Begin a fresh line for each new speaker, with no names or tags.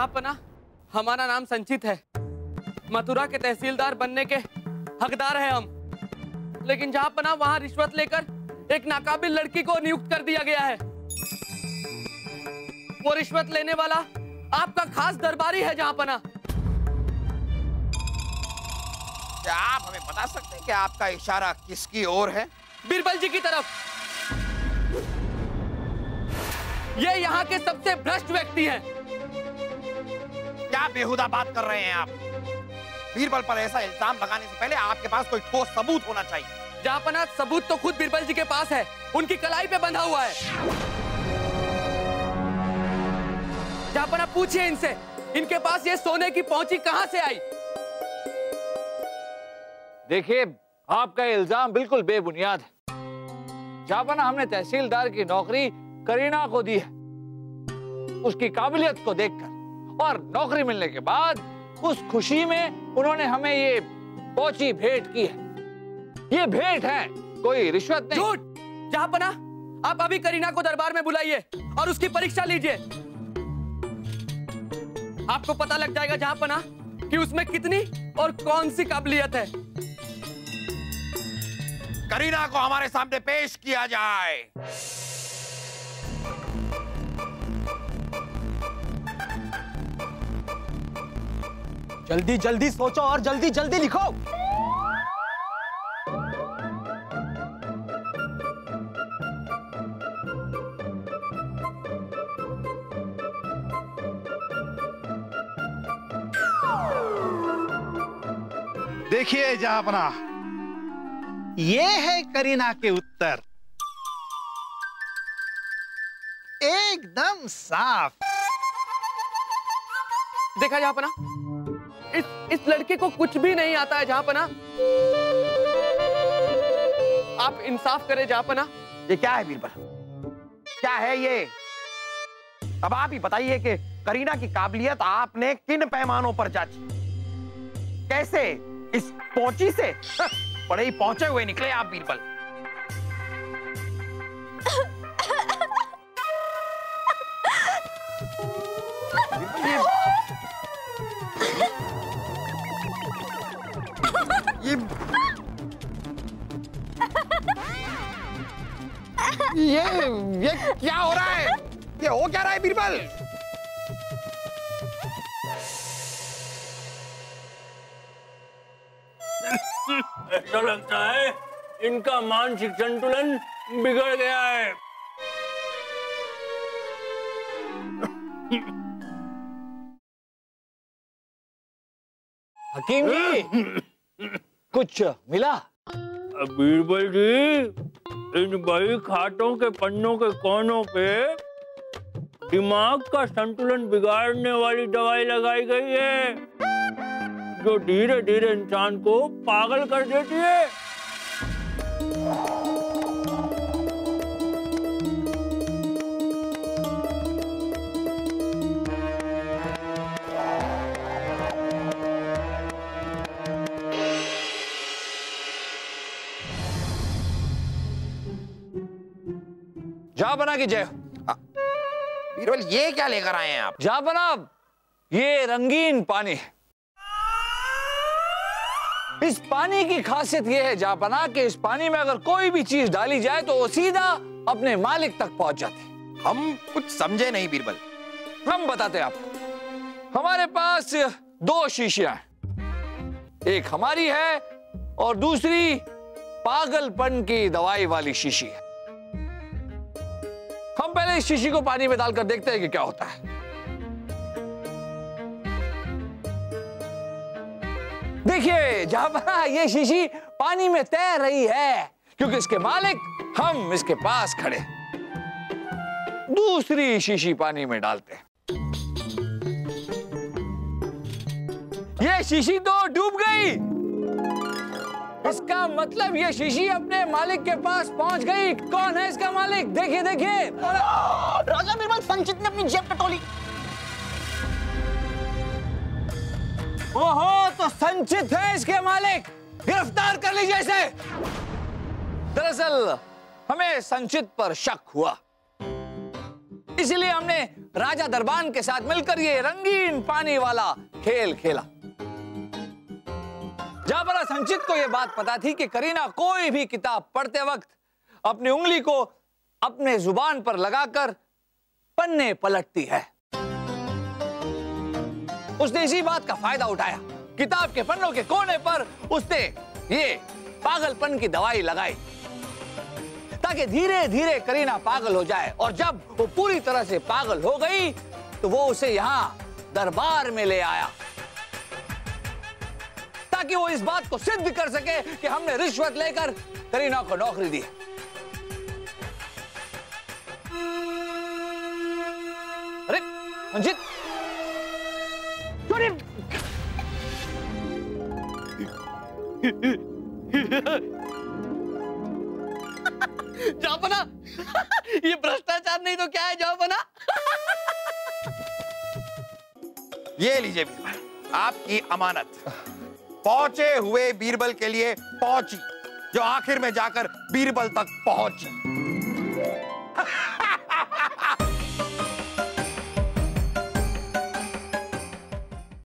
जहापना हमारा नाम संचित है। मथुरा के तहसीलदार बनने के हकदार हैं हम। लेकिन जहापना वहाँ रिश्वत लेकर एक नाकाबिल लड़की को नियुक्त कर दिया गया है। वो रिश्वत लेने वाला आपका खास दरबारी है जहापना
क्या आप हमें बता सकते हैं कि आपका इशारा किसकी ओर है?
बीरबल जी की तरफ़। ये यहाँ के सबसे भ्रष्ट व्यक्ति हैं।
बेहुदा बात कर रहे हैं आप। बीरबल पर ऐसा इल्ज़ाम लगाने से पहले आपके पास कोई ठोस सबूत होना चाहिए।
जहापना सबूत तो खुद बीरबल जी के पास है। उनकी कलाई पे बंधा हुआ है। जहापना पूछिए इनसे इनके पास ये सोने की पहुँची कहाँ से आई?
देखिए आपका इल्ज़ाम बिल्कुल बेबुनियाद है। जापाना हमने तहसीलदार की नौकरी करीना को दी है। उसकी काबिलियत को देखकर। और नौकरी मिलने के बाद उस खुशी में उन्होंने हमें ये पोची भेंट की है। ये भेंट है कोई रिश्वत नहीं।
झूठ! जहापना आप अभी करीना को दरबार में बुलाइए और उसकी परीक्षा लीजिए। आपको पता लग जाएगा जहापना कि उसमें कितनी और कौन सी काबिलियत है।
करीना को हमारे सामने पेश किया जाए।
जल्दी जल्दी सोचो और जल्दी जल्दी लिखो।
देखिए जहापना ये है करीना के उत्तर। एकदम साफ़।
देखा जहापना इस इस लड़के को कुछ भी नहीं आता है जहापना आप इंसाफ करें जहापना
ये क्या है बीरबल? क्या है ये? अब आप ही बताइए कि करीना की काबिलियत आपने किन पैमानों पर जांची? कैसे? इस पहुँची से? बड़े ही पहुँचे हुए निकले आप बीरबल ये ये ये क्या हो रहा है? ये हो क्या रहा है बीरबल?
ऐसा लगता है इनका मानसिक संतुलन बिगड़ गया है।
हकीम जी कुछ मिला?
बीरबल जी, इन बही खातों के पन्नों के कोनों पे दिमाग का संतुलन बिगाड़ने वाली दवाई लगाई गई है, जो धीरे धीरे इंसान को पागल कर देती है।
जा बना की जय।
बीरबल ये क्या लेकर आए हैं आप?
जा बना। ये रंगीन पानी है। इस पानी की खासियत यह है जापना के इस पानी में अगर कोई भी चीज़ डाली जाए तो वो सीधा अपने मालिक तक पहुँच जाती
हम कुछ समझे नहीं बीरबल।
हम बताते हैं आपको। हमारे पास दो शीशियाँ हैं। एक हमारी है और दूसरी पागलपन की दवाई वाली शीशी है। हम पहले इस शीशी को पानी में डालकर देखते हैं कि क्या होता है। देखिए, जहाँ ये शीशी पानी में तैर रही है, क्योंकि इसके मालिक हम इसके पास खड़े दूसरी शीशी पानी में डालते हैं। ये शीशी तो डूब गई। इसका मतलब ये शीशी अपने मालिक के पास पहुँच गई। कौन है इसका मालिक? देखिए देखिए।
राजा बीरबल संचित ने अपनी जेब टटोली।
ओहो तो संचित है इसके मालिक। गिरफ़्तार कर लीजिए इसे। दरअसल हमें संचित पर शक हुआ। इसलिए हमने राजा दरबान के साथ मिलकर ये रंगीन पानी वाला खेल खेला। जाबरा संचित को यह बात पता थी कि करीना कोई भी किताब पढ़ते वक्त अपनी उंगली को अपने ज़ुबान पर लगाकर पन्ने पलटती है। उसने इसी बात का फ़ायदा उठाया। किताब के पन्नों के कोने पर उसने ये पागलपन की दवाई लगाई। ताकि धीरे धीरे करीना पागल हो जाए और जब वो पूरी तरह से पागल हो गई तो वो उसे यहाँ दरबार में ले आया। ताकि वो इस बात को सिद्ध कर सके कि हमने रिश्वत लेकर करीना को नौकरी दी है। अरे मंजित चोरी
जापना। ये भ्रष्टाचार नहीं तो क्या है जाओ जापना?
ये लीजिए आपकी अमानत। पहुँचे हुए बीरबल के लिए पहुँची जो आखिर में जाकर बीरबल तक पहुँची।